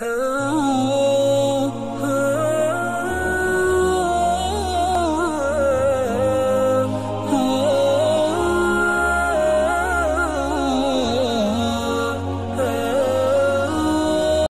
Oh.